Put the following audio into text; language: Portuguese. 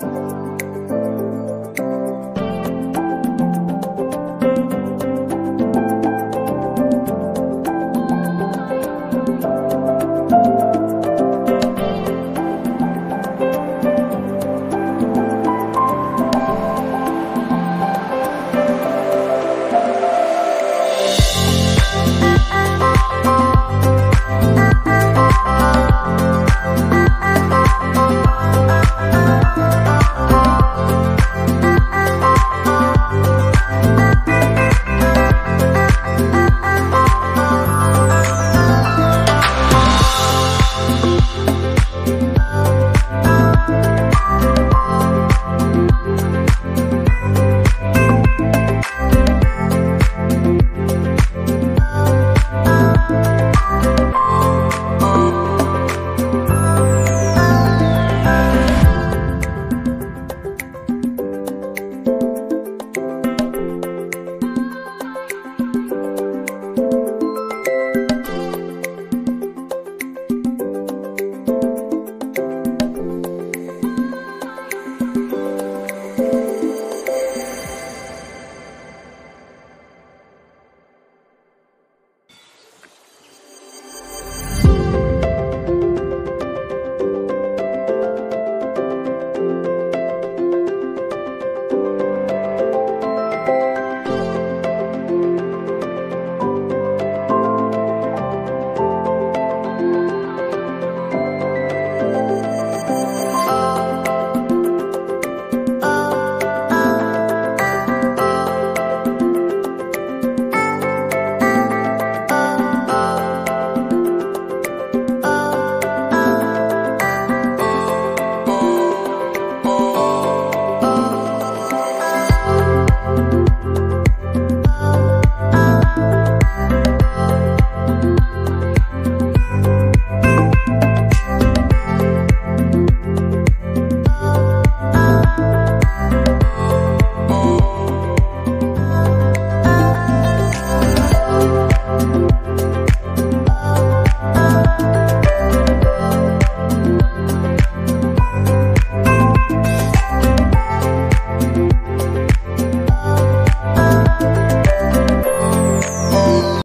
Música